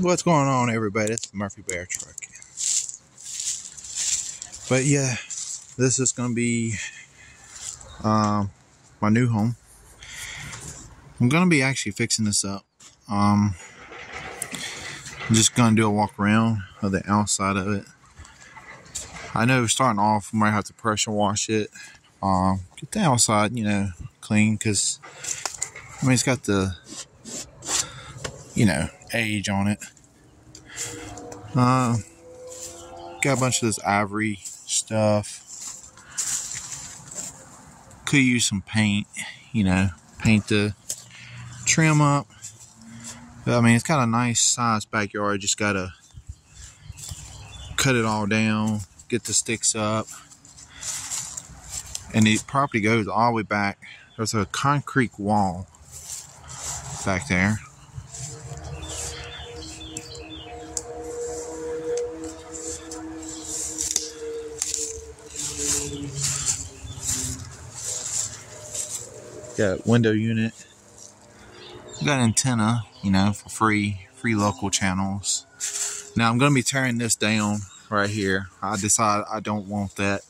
What's going on, everybody? It's Murphy Bear Truck. But yeah, this is gonna be um, my new home. I'm gonna be actually fixing this up. Um, I'm just gonna do a walk around of the outside of it. I know starting off, we might have to pressure wash it. Um, get the outside, you know, clean because I mean it's got the you know age on it. Uh, got a bunch of this ivory stuff. Could use some paint, you know, paint the trim up. But, I mean, it's got a nice size backyard. Just gotta cut it all down, get the sticks up. And the property goes all the way back. There's a concrete wall back there. Got window unit. Got antenna, you know, for free, free local channels. Now I'm gonna be tearing this down right here. I decide I don't want that.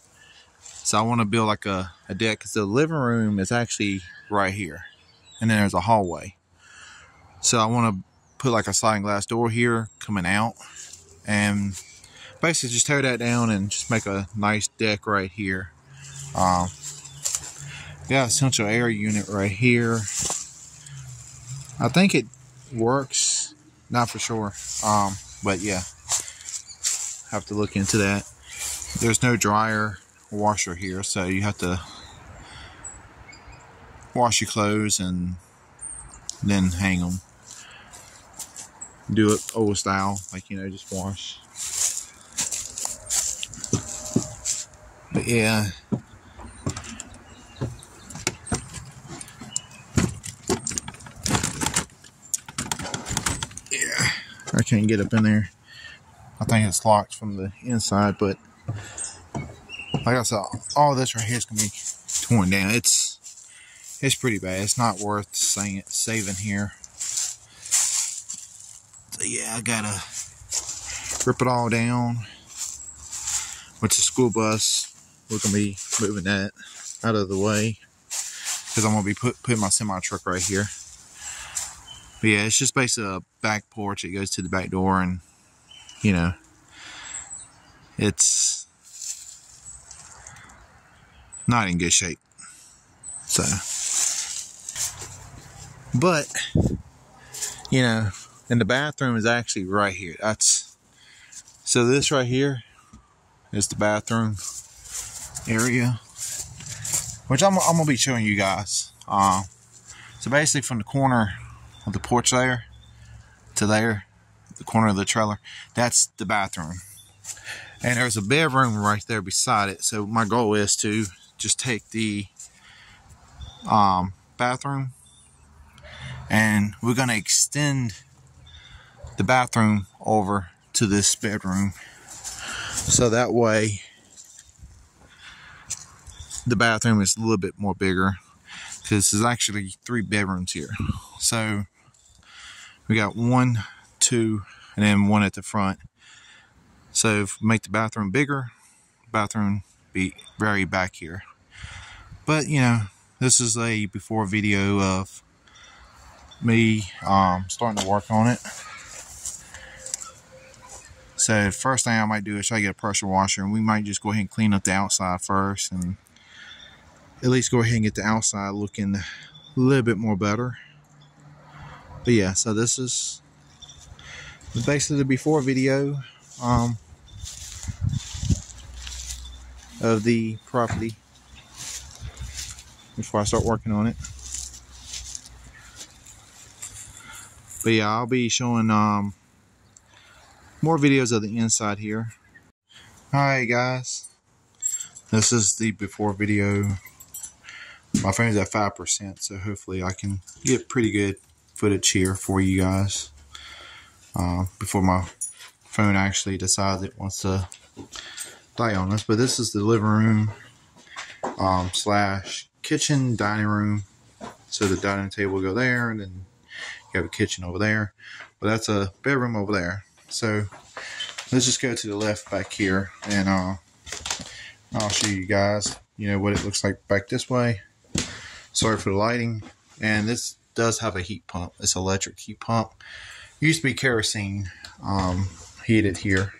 So I want to build like a, a deck because the living room is actually right here. And then there's a hallway. So I want to put like a sliding glass door here coming out. And basically just tear that down and just make a nice deck right here. Um, got a central air unit right here. I think it works, not for sure. Um, but yeah, have to look into that. There's no dryer washer here, so you have to wash your clothes and then hang them. Do it old style, like you know, just wash. But yeah. I can't get up in there. I think it's locked from the inside, but like I said, all this right here is gonna be torn down. It's it's pretty bad. It's not worth saying it, saving here. So yeah, I gotta rip it all down. With the school bus, we're gonna be moving that out of the way because I'm gonna be put, putting my semi truck right here. But yeah, it's just basically a back porch. It goes to the back door, and you know, it's not in good shape. So, but you know, and the bathroom is actually right here. That's so this right here is the bathroom area, which I'm, I'm gonna be showing you guys. Uh, so basically, from the corner of the porch there to there, the corner of the trailer, that's the bathroom. And there's a bedroom right there beside it. So my goal is to just take the um, bathroom and we're going to extend the bathroom over to this bedroom. So that way the bathroom is a little bit more bigger because there's actually three bedrooms here. So we got one, two, and then one at the front. So if make the bathroom bigger, bathroom be very back here. But you know, this is a before video of me um, starting to work on it. So first thing I might do is try to get a pressure washer and we might just go ahead and clean up the outside first and at least go ahead and get the outside looking a little bit more better. But yeah, so this is basically the before video um, of the property before I start working on it. But yeah, I'll be showing um, more videos of the inside here. Alright guys, this is the before video. My phone's at 5%, so hopefully I can get pretty good footage here for you guys. Uh, before my phone actually decides it wants to die on us. But this is the living room um, slash kitchen dining room. So the dining table will go there, and then You have a kitchen over there, but that's a bedroom over there. So let's just go to the left back here, and uh, I'll show you guys, you know, what it looks like back this way. Sorry for the lighting. And this does have a heat pump. It's electric heat pump. Used to be kerosene um, heated here.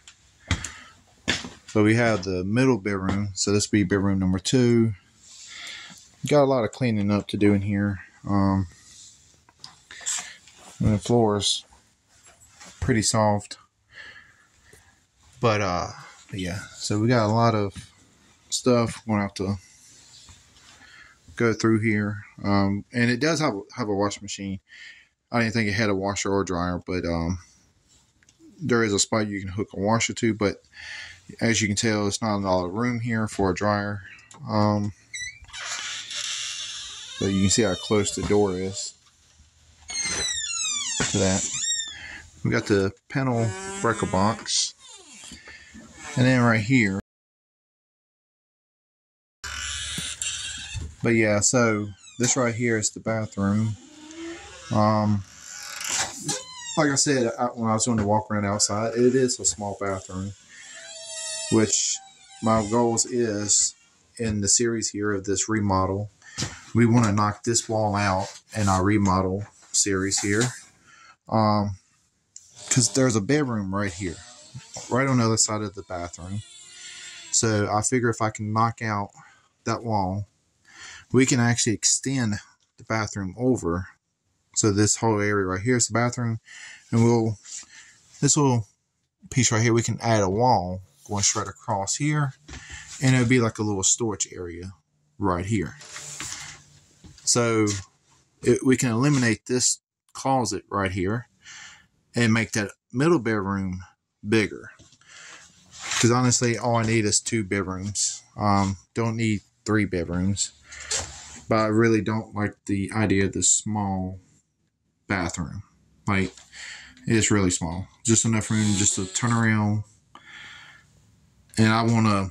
So we have the middle bedroom. So this be bedroom number two. Got a lot of cleaning up to do in here. Um, and the floor is pretty soft. But uh yeah, so we got a lot of stuff we're gonna have to go through here. Um, and it does have have a washing machine. I didn't think it had a washer or dryer, but um, there is a spot you can hook a washer to. But as you can tell, it's not a lot of room here for a dryer. Um, but you can see how close the door is to that. We got the panel breaker box. And then right here, But yeah, so this right here is the bathroom. Um, like I said when I was doing the walk around outside, it is a small bathroom, which my goals is in the series here of this remodel. We want to knock this wall out in our remodel series here. Um, because there's a bedroom right here, right on the other side of the bathroom. So I figure if I can knock out that wall we can actually extend the bathroom over. So this whole area right here is the bathroom, and we'll this little piece right here we can add a wall going straight across here, and it'll be like a little storage area right here. So it, we can eliminate this closet right here and make that middle bedroom bigger. Because honestly, all I need is two bedrooms. Um, don't need three bedrooms but I really don't like the idea of this small bathroom. Like, it's really small. Just enough room just to turn around. And I want a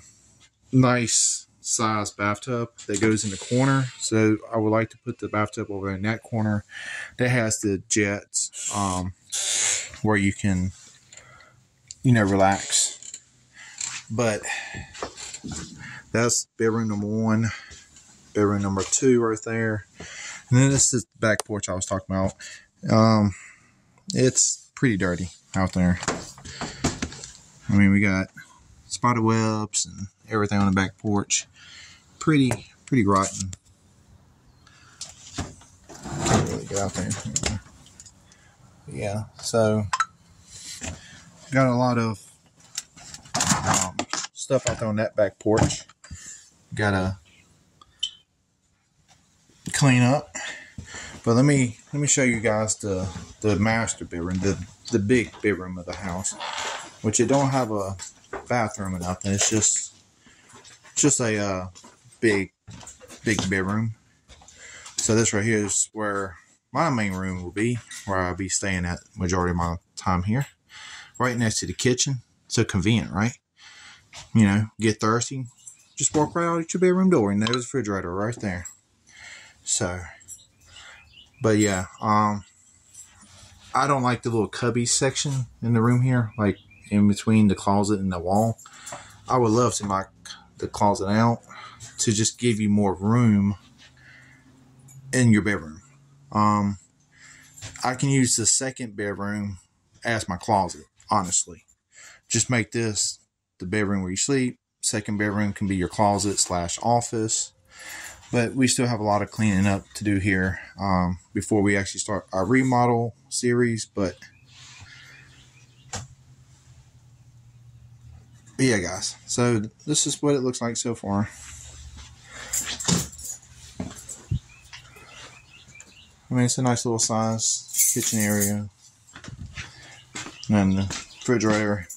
nice size bathtub that goes in the corner. So I would like to put the bathtub over in that corner that has the jets um, where you can, you know, relax. But that's bedroom number one bedroom number two right there. And then this is the back porch I was talking about. Um, it's pretty dirty out there. I mean, we got spider webs and everything on the back porch. Pretty, pretty rotten. Can't really get out there. Yeah, so got a lot of um, stuff out there on that back porch. Got a clean up. But let me let me show you guys the the master bedroom, the the big bedroom of the house, which it don't have a bathroom or nothing. It's just just a uh, big big bedroom. So this right here is where my main room will be, where I'll be staying at majority of my time here, right next to the kitchen. So convenient, right? You know, get thirsty, just walk right out your bedroom door, and there's a refrigerator right there. So, but yeah, um, I don't like the little cubby section in the room here, like in between the closet and the wall. I would love to knock the closet out to just give you more room in your bedroom. Um, I can use the second bedroom as my closet, honestly. Just make this the bedroom where you sleep. Second bedroom can be your closet slash office but we still have a lot of cleaning up to do here um, before we actually start our remodel series. But, but yeah, guys. So this is what it looks like so far. I mean, it's a nice little size kitchen area. And the refrigerator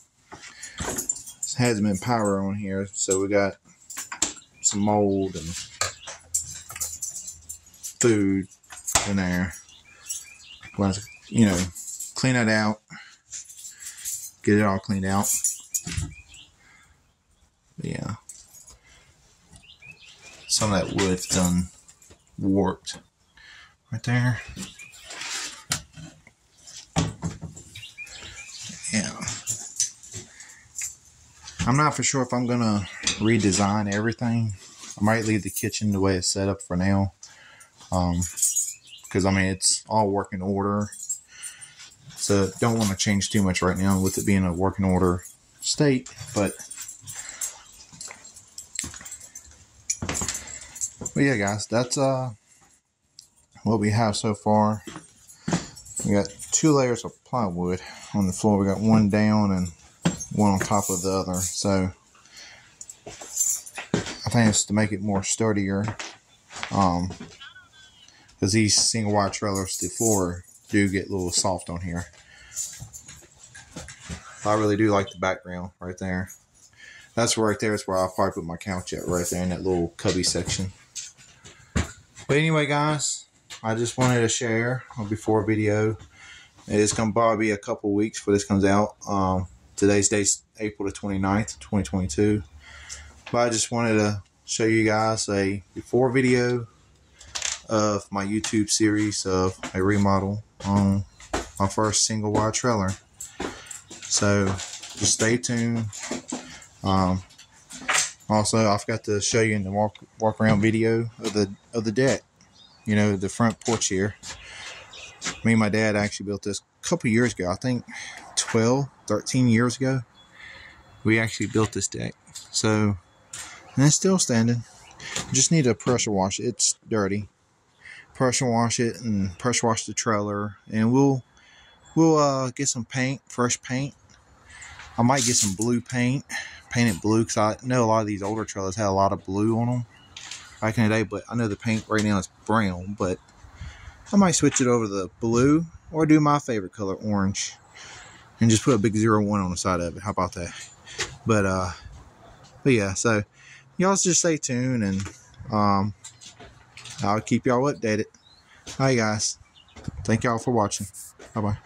hasn't been power on here, so we got some mold and food in there. We'll to, you know, clean it out, get it all cleaned out. Yeah. Some of that wood's done warped right there. Yeah. I'm not for sure if I'm going to redesign everything. I might leave the kitchen the way it's set up for now. Um, because I mean it's all working order. So don't want to change too much right now with it being a working order state, but but yeah guys, that's uh what we have so far. We got two layers of plywood on the floor. We got one down and one on top of the other. So I think it's to make it more sturdier. Um, because these single wide trailers, the floor do get a little soft on here. I really do like the background right there. That's right there is where I'll probably put my couch at right there in that little cubby section. But anyway, guys, I just wanted to share a before video. It's going to probably be a couple weeks before this comes out. Um, today's date April the 29th, 2022. But I just wanted to show you guys a before video of my YouTube series of a remodel on my first single wide trailer. So just stay tuned. Um, also, I forgot to show you in the walk walk around video of the of the deck. You know, the front porch here. Me and my dad actually built this a couple years ago. I think 12, 13 years ago. We actually built this deck. So, and it's still standing. Just need to pressure wash. It's dirty pressure wash it and pressure wash the trailer. And we'll we'll uh, get some paint fresh paint. I might get some blue paint paint it blue because I know a lot of these older trailers had a lot of blue on them back in the day but I know the paint right now is brown but I might switch it over to the blue or do my favorite color orange and just put a big zero one on the side of it. How about that? But uh but yeah so y'all just stay tuned and um I'll keep y'all updated. Hi guys. Thank y'all for watching. Bye bye.